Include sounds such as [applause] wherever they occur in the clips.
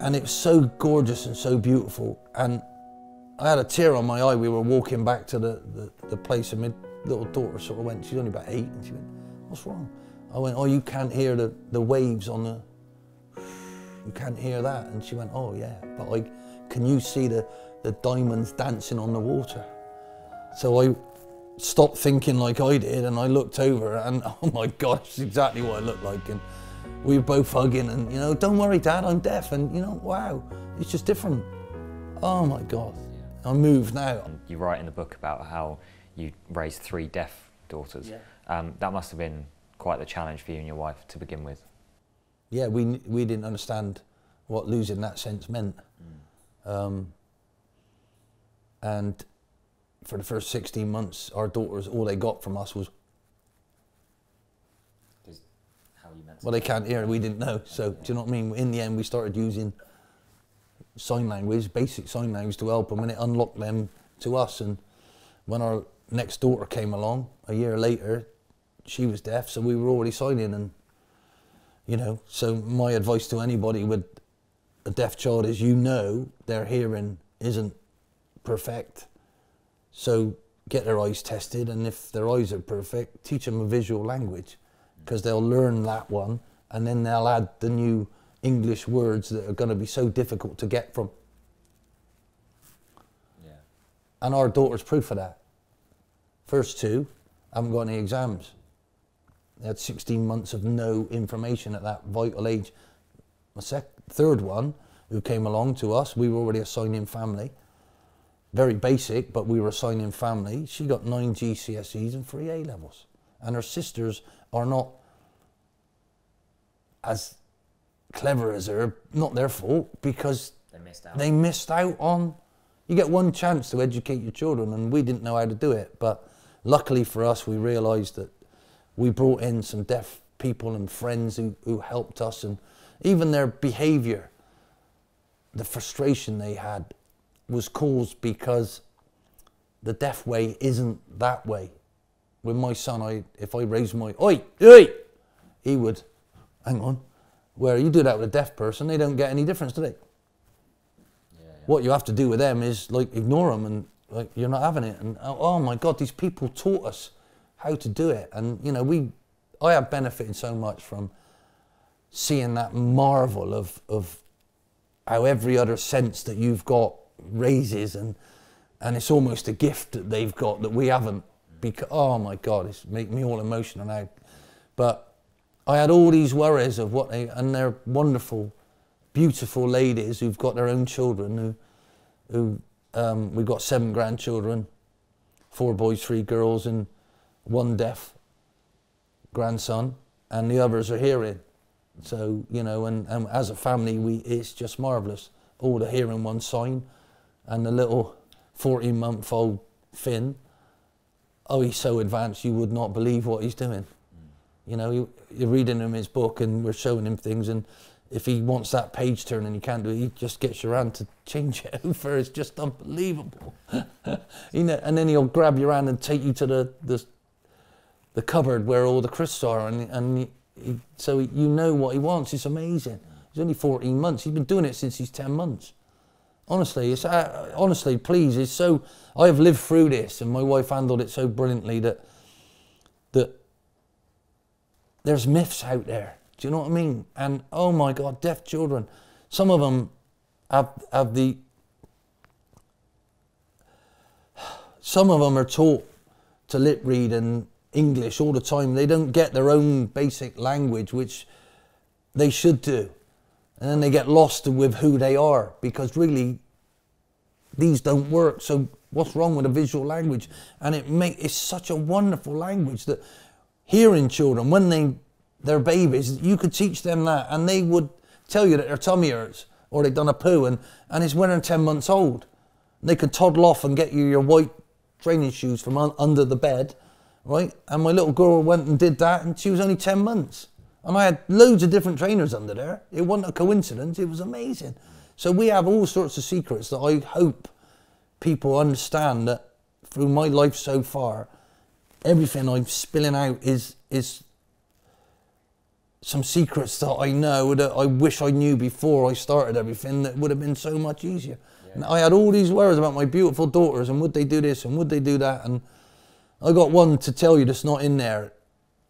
and it was so gorgeous and so beautiful. And I had a tear on my eye. We were walking back to the, the, the place, and my little daughter sort of went, she's only about eight, and she went, What's wrong? I went, Oh, you can't hear the, the waves on the. You can't hear that. And she went, Oh, yeah. But I, can you see the, the diamonds dancing on the water? So I stopped thinking like I did, and I looked over, and [laughs] oh my gosh, it's exactly what I looked like. And we were both hugging, and you know, don't worry, Dad, I'm deaf, and you know, wow, it's just different. Oh my God, I moved now. You write in the book about how you raised three deaf daughters. Yeah. Um, that must have been quite the challenge for you and your wife to begin with. Yeah, we we didn't understand what losing that sense meant, um, and for the first 16 months, our daughters, all they got from us was, How you meant well, they can't hear, we didn't know. So, do you know what I mean? In the end, we started using sign language, basic sign language to help them, and it unlocked them to us. And when our next daughter came along, a year later, she was deaf, so we were already signing. And, you know, so my advice to anybody with a deaf child is you know their hearing isn't perfect. So get their eyes tested, and if their eyes are perfect, teach them a visual language because they'll learn that one and then they'll add the new English words that are going to be so difficult to get from. Yeah. And our daughter's proof of that. First two haven't got any exams. They had 16 months of no information at that vital age. The sec- third one, who came along to us, we were already a signing family. Very basic, but we were a signing family. She got nine GCSEs and three A levels. And her sisters are not as clever as her, not their fault, because They missed out. they missed out on. You get one chance to educate your children, and we didn't know how to do it. But luckily for us, we realised that we brought in some deaf people and friends who, who helped us, and even their behaviour, the frustration they had, was caused because the deaf way isn't that way. With my son, I if I raised my oi oi, he would, hang on, where you do that with a deaf person, they don't get any difference, do they? what you have to do with them is like ignore them and like you're not having it. And oh, oh my god these people taught us how to do it. And you know we i have benefited so much from seeing that marvel of of how every other sense that you've got raises and and it's almost a gift that they've got that we haven't because oh my god it's making me all emotional now. But i had all these worries of what they and they're wonderful beautiful ladies who've got their own children who who um, we've got seven grandchildren four boys three girls and one deaf grandson and the others are hearing so you know and, and as a family we it's just marvelous all the hearing one sign and the little 14 month old Finn oh he's so advanced you would not believe what he's doing you know you, you're reading him his book and we're showing him things and if he wants that page turn and he can't do it, he just gets your hand to change it [laughs] over. It's just unbelievable. [laughs] you know, and then he'll grab your hand and take you to the the, the cupboard where all the crisps are, and and he, he, so you know what he wants. It's amazing. He's only 14 months. He's been doing it since he's 10 months. Honestly, it's uh, honestly, please, it's so. I have lived through this, and my wife handled it so brilliantly that that there's myths out there. Do you know what I mean? And oh my God, deaf children. Some of them have, have the. Some of them are taught to lip read and English all the time. They don't get their own basic language, which they should do. And then they get lost with who they are because really these don't work. So what's wrong with a visual language? And it make it's such a wonderful language that hearing children when they they're babies, you could teach them that, and they would tell you that their tummy hurts or they've done a poo, and and it's when they're ten months old. They could toddle off and get you your white training shoes from un- under the bed, right? And my little girl went and did that, and she was only ten months. And I had loads of different trainers under there. It wasn't a coincidence. It was amazing. So we have all sorts of secrets that I hope people understand that through my life so far, everything I'm spilling out is is some secrets that I know that I wish I knew before I started everything that would have been so much easier. And I had all these worries about my beautiful daughters and would they do this and would they do that and I got one to tell you that's not in there.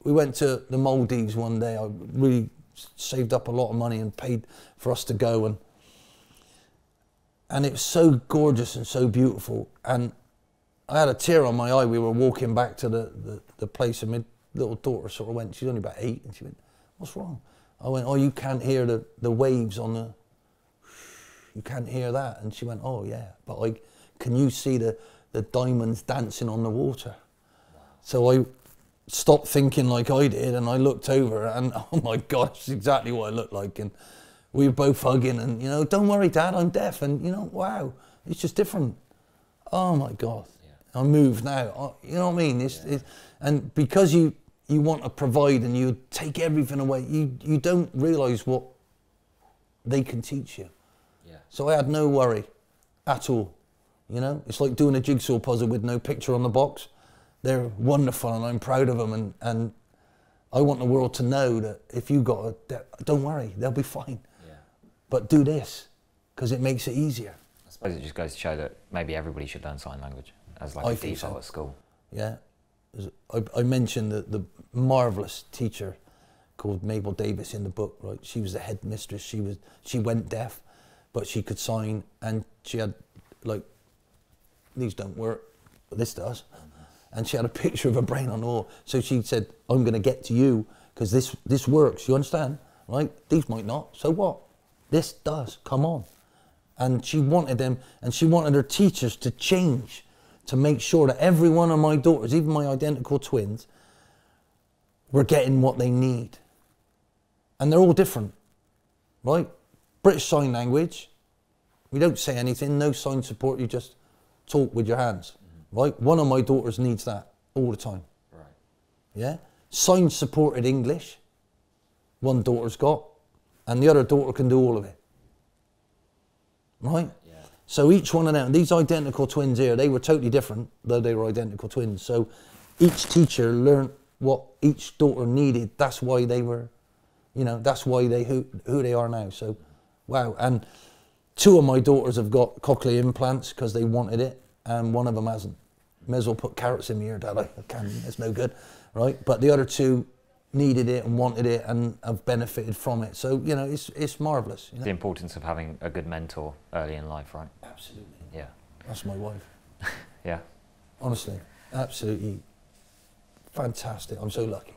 We went to the Maldives one day. I really saved up a lot of money and paid for us to go and and it was so gorgeous and so beautiful and I had a tear on my eye. We were walking back to the, the, the place and my little daughter sort of went, she's only about eight, and she went, what's wrong? I went, oh, you can't hear the, the waves on the, [sighs] you can't hear that. And she went, oh, yeah, but I, can you see the, the diamonds dancing on the water? So I stopped thinking like I did and I looked over and [laughs] oh my gosh, exactly what I looked like. And we were both hugging and, you know, don't worry, Dad, I'm deaf. And, you know, wow, it's just different. Oh my God. I move now. You know what I mean? It's, it's, and because you, you want to provide and you take everything away, you, you don't realise what they can teach you. Yeah. So I had no worry at all. You know, it's like doing a jigsaw puzzle with no picture on the box. They're wonderful and I'm proud of them. And, and I want the world to know that if you got a, don't worry, they'll be fine. Yeah. But do this because it makes it easier. I suppose it just goes to show that maybe everybody should learn sign language as like I a default so. at school. Yeah. I, I mentioned the, the marvelous teacher called Mabel Davis in the book, right? She was the headmistress. She was she went deaf, but she could sign and she had like these don't work, but this does. And she had a [laughs] picture of her brain on the wall. So she said, I'm gonna get to you because this this works, you understand? Right? These might not. So what? This does. Come on and she wanted them and she wanted her teachers to change to make sure that every one of my daughters even my identical twins were getting what they need. And they're all different right? British sign language we don't say anything no sign support you just talk with your hands right? One of my daughters needs that all the time. Right. yeah? Sign supported english one daughter's got and the other daughter can do all of it right. So each one of them, these identical twins here, they were totally different, though they were identical twins. So each teacher learned what each daughter needed. That's why they were, you know, that's why they who who they are now. So, wow. And two of my daughters have got cochlear implants because they wanted it, and one of them hasn't. May as well put carrots in my ear, Dad. [laughs] I can. It's no good, right? But the other two needed it and wanted it and have benefited from it. So you know, it's it's marvelous. You know? The importance of having a good mentor early in life, right? Absolutely. Yeah. That's my wife. [laughs] Yeah. Honestly, absolutely fantastic. I'm so lucky.